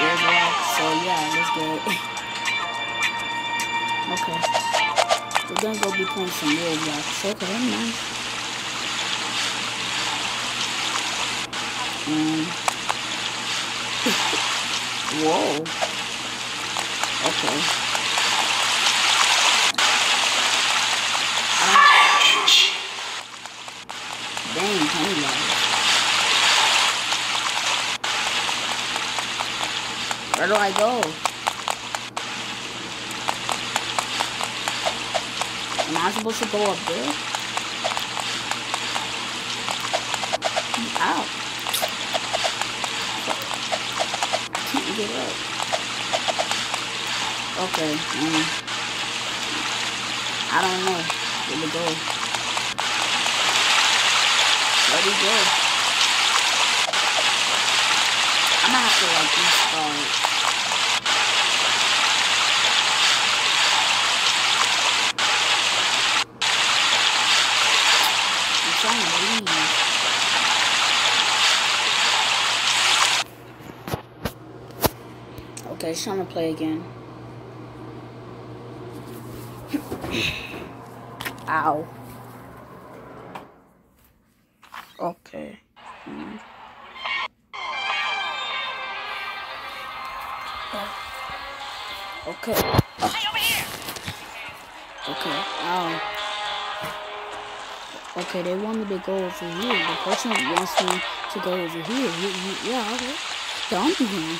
So yeah, let's get it. okay, we're gonna go be playing some Roblox. Okay, nice. Um. Whoa. Okay. Where do I go? Am I supposed to go up there? Ow. I can't get up. Okay, um, I don't know where to go. Where do go? I'm gonna have to like restart. I'm trying to leave. Okay, it's trying to play again. Ow. Okay. Hmm. Okay. Okay. Um. Okay, they want me to go over here. The person wants me to go over here. You- you- Yeah, okay. Don't be him.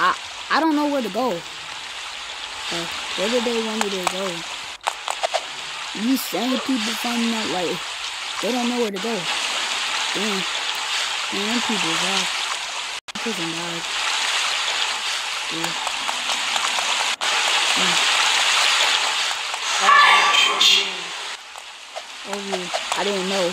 I I don't know where to go. Uh, where did they want me to go? These same people finding out like they don't know where to go. Damn. Man, them people died. Prison died. Yeah. Oh yeah, I didn't know.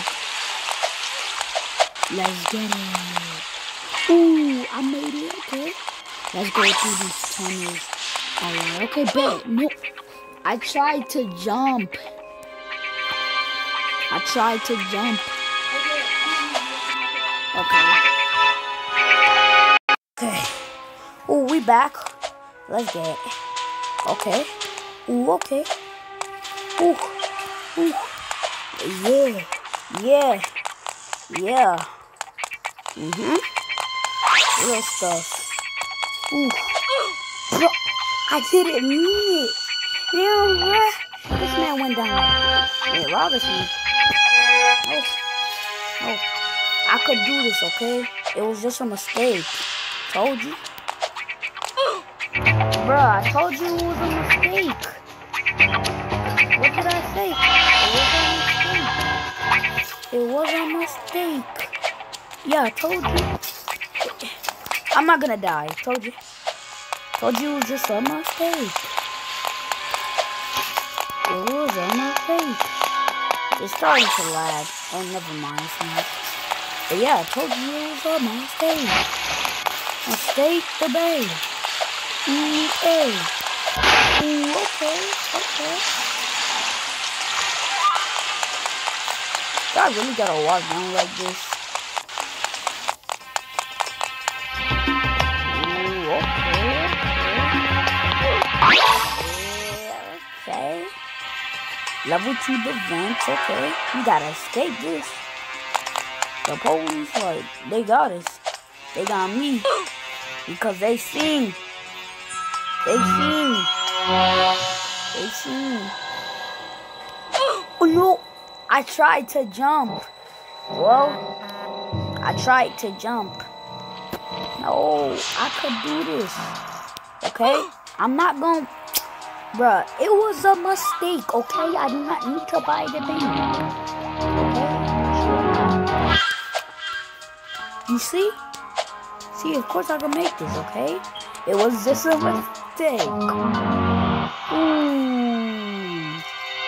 Let's get it. Ooh, I made it. Okay. Let's go through these tunnels. Alright, okay, but No. I tried to jump. I tried to jump. Okay. Okay. Oh, we back. Let's get it. Okay. Ooh, okay. Ooh. Ooh. Yeah. Yeah. Yeah. Mm-hmm. Real stuff. Ooh. Bro, I didn't mean it. Damn, what? This man went down. Wait, Robinson. Oh. Oh. I could do this, okay? It was just a mistake. Told you. Bruh, I told you it was a mistake. What did I say? It was a mistake. It was a mistake. Yeah, I told you. I'm not gonna die. Told you. Told you it was just a mistake. It was a mistake. It's starting to lag. Oh, never mind. It's not. But yeah, I told you it was on a mistake. Mistake the bay. Ooh, hey. Ooh, okay, okay. God really gotta walk down like this. Level 2 the vents, okay. We gotta escape this. The police, like, they got us. They got me. Because they seen. They seen. They seen. Oh no! I tried to jump. Well, I tried to jump. No, I could do this. Okay? I'm not gonna. Bruh, it was a mistake, okay? I do not need to buy the thing. Okay? You see? See, of course I can make this, okay? It was just a mistake. Ooh.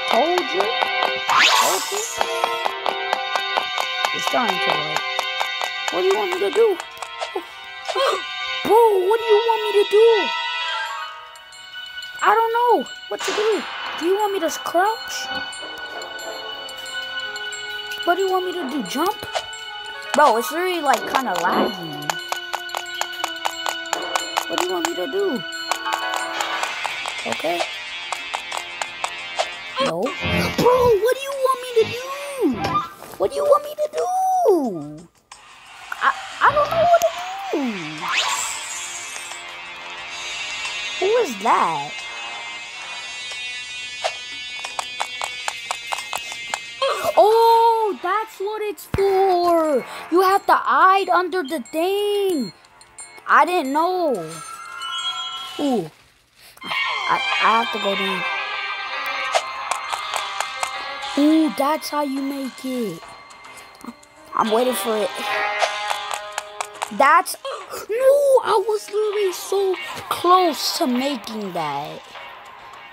Told you. Told you. It's starting to work. What do you want me to do? Bro, what do you want me to do? I don't know what to do. Do you want me to crouch? What do you want me to do? Jump? Bro, it's really like kind of laggy. What do you want me to do? Okay. No. Bro, what do you want me to do? What do you want me to do? I, I don't know what to do. Who is that? That's what it's for. You have to hide under the thing. I didn't know. Ooh. I, I have to go down. Ooh, that's how you make it. I'm waiting for it. That's... No, I was literally so close to making that.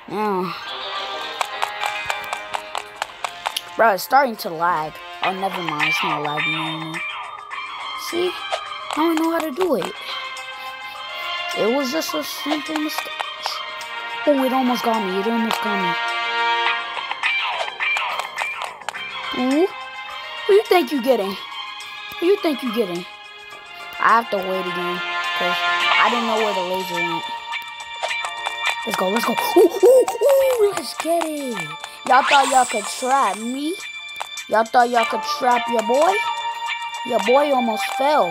Now... Bro, it's starting to lag. Oh, never mind. It's not lagging anymore. See? I don't know how to do it. It was just a simple mistake. Oh, it almost got me. It almost got me. Ooh. Who you think you getting? Who you think you getting? I have to wait again. Because I didn't know where the laser went. Let's go, let's go. Ooh, ooh, ooh, let's get it. Y'all thought y'all could trap me? Y'all thought y'all could trap your boy? Your boy almost fell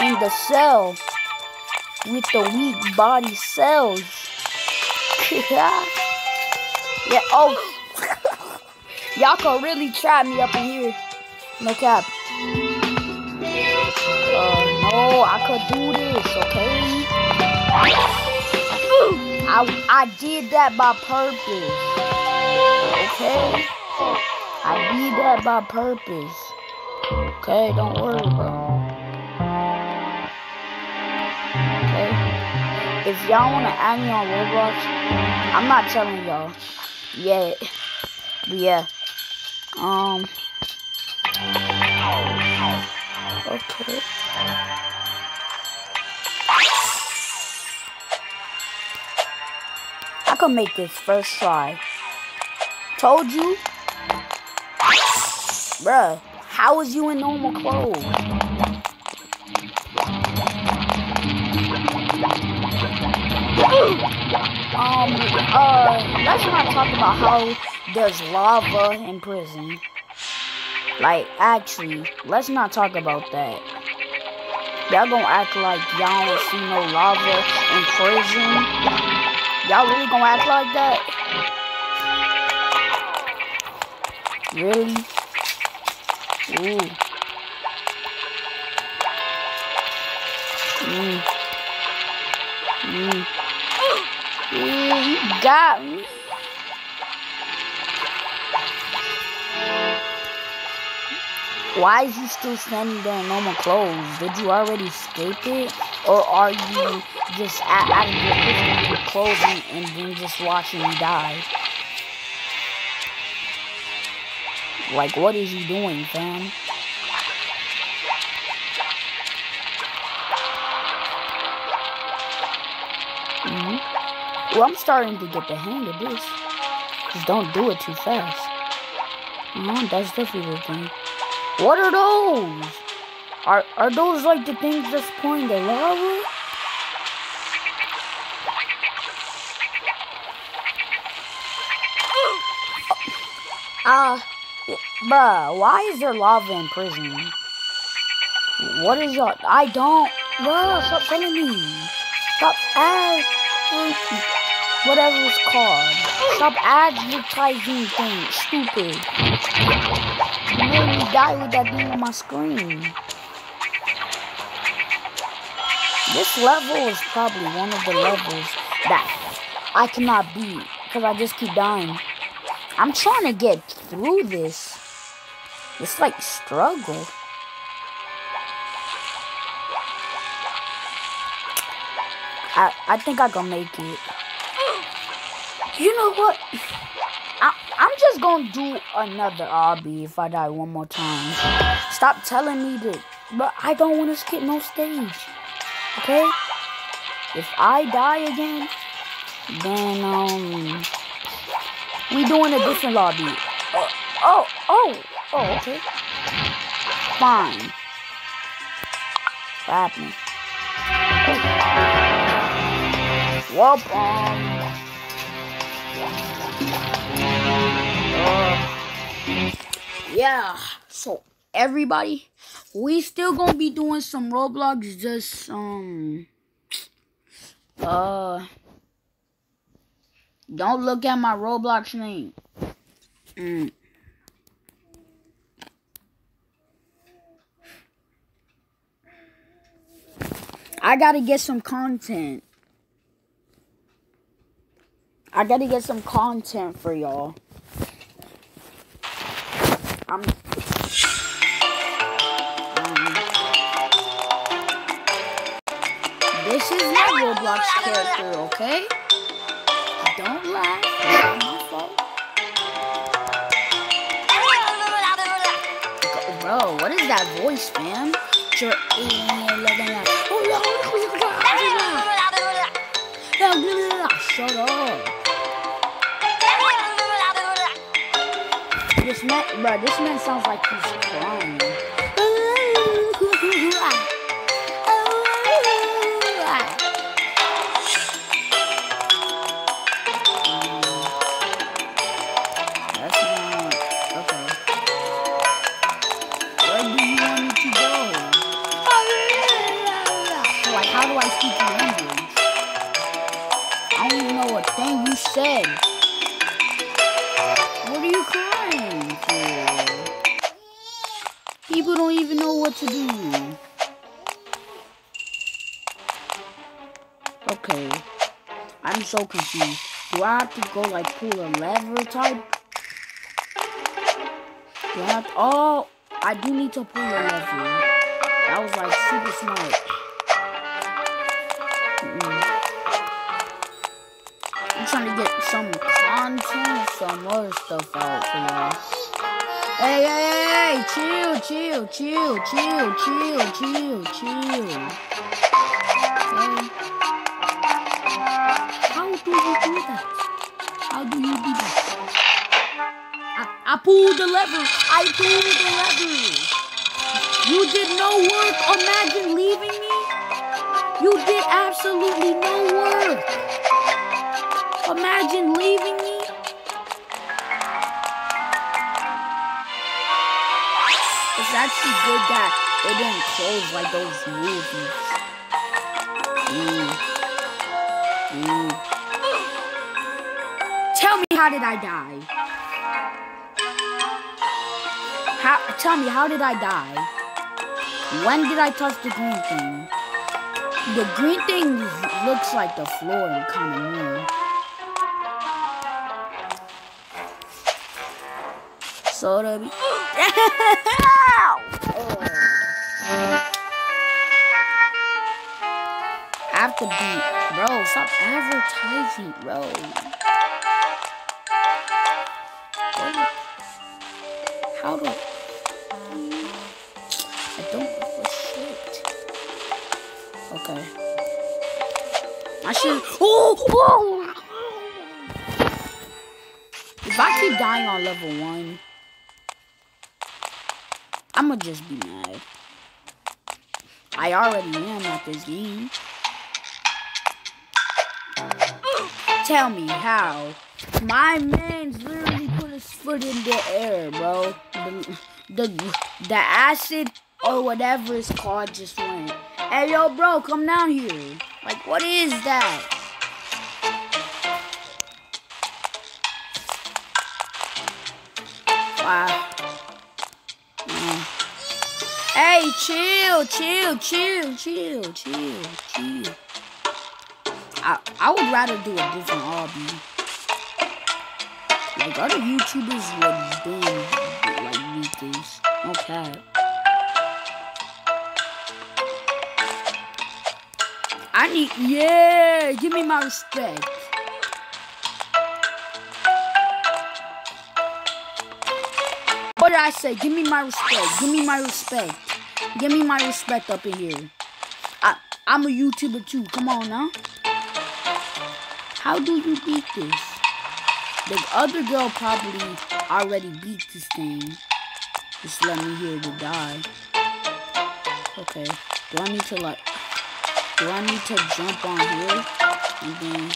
in the cell with the weak body cells. yeah. Yeah, oh. y'all could really trap me up in here. No cap. Uh, no, I could do this, okay? I, I did that by purpose. Okay? I did that by purpose. Okay, don't worry, bro. Okay? If y'all wanna add me on Roblox, I'm not telling y'all yet. But yeah. Um Okay. I can make this first try. Told you. Bruh, how was you in normal clothes? Um, uh, let's not talk about how there's lava in prison. Like, actually, let's not talk about that. Y'all gonna act like y'all don't see no lava in prison? Y'all really gonna act like that? Really? Ooh. You got me. Why is you still standing there in normal clothes? Did you already escape it? Or are you just out, out of your clothing and then just watching me die? Like, what is he doing, fam? Mm -hmm. Well, I'm starting to get the hang of this. Just don't do it too fast. Mm that's the thing. What are those? Are are those like the things that's pouring the lava? Ah. Uh, Bruh, why is there lava in prison? What is your... I don't... Bruh, stop telling me. Stop as... Whatever it's called. Stop advertising things. Stupid. You made me die with that thing on my screen. This level is probably one of the levels that I cannot beat. Because I just keep dying. I'm trying to get through this. It's like struggle. I, I think I can make it. You know what? I, I'm just gonna do another obby if I die one more time. Stop telling me to, but I don't want to skip no stage. Okay? If I die again, then um, we doing a different lobby. Oh, oh, oh, oh okay. Fine. What happened? Whoop, um. Uh, yeah, so everybody, we still gonna be doing some Roblox, just, um, uh, don't look at my Roblox name. Mm. I gotta get some content. I gotta get some content for y'all. I'm. Um, this is my Roblox character, okay? Don't laugh. It's my fault. Bro, what is that voice, fam? Sure. Shut up. This man, bro, this man sounds like he's crying. Have to go like pull a lever type? Do I have to, oh, I do need to pull a lever. That was like super smart. Mm-mm. I'm trying to get some content, some other stuff out for y'all. Hey, hey, hey, hey, chill, chill, chill, chill, chill, chill, chill. Okay. How do you do that? How do you do that? I, I pulled the lever. I pulled the lever. You did no work. Imagine leaving me. You did absolutely no work. Imagine leaving me. It's actually good that it didn't close like those movies. Mm. Mm. How did I die? How? Tell me, how did I die? When did I touch the green thing? The green thing looks like the floor kind of new. So to be. After beat, bro, stop advertising, bro. How do uh, I don't know shit. Okay. I should. Oh! If I keep dying on level one, I'ma just be mad. I already am at this game. Tell me how. My man's literally put his foot in the air, bro. The, the, the acid or whatever it's called just went. Hey, yo, bro, come down here. Like, what is that? Wow. Hey, chill, chill, chill, chill, chill, chill. I, I would rather do a different obby. Like other YouTubers would do like these cap. I need, yeah, give me my respect. What did I say? Give me my respect. Give me my respect. Give me my respect up in here. I, I'm a YouTuber too. Come on now. How do you beat this? The other girl probably already beat this game. Just let me hear the die. Okay. Do I need to like... Do I need to jump on here? And then...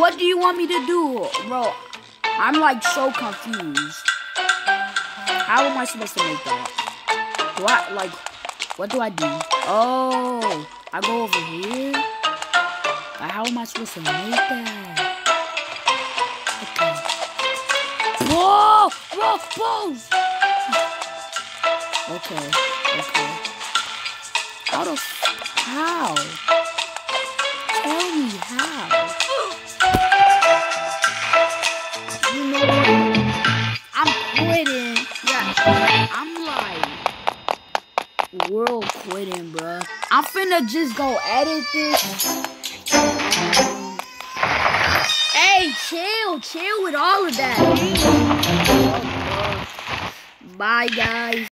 What do you want me to do? Bro, I'm like so confused. How am I supposed to make that? Do I, like... What do I do? Oh, I go over here? Like, how am I supposed to make that? Okay. Whoa! Whoa! Pose! Okay, okay. How the how? Tell me how. You know what? I'm quitting. Yeah, I'm like world quitting, bruh. I'm finna just go edit this. Hey, chill, chill with all of that. Bye, guys.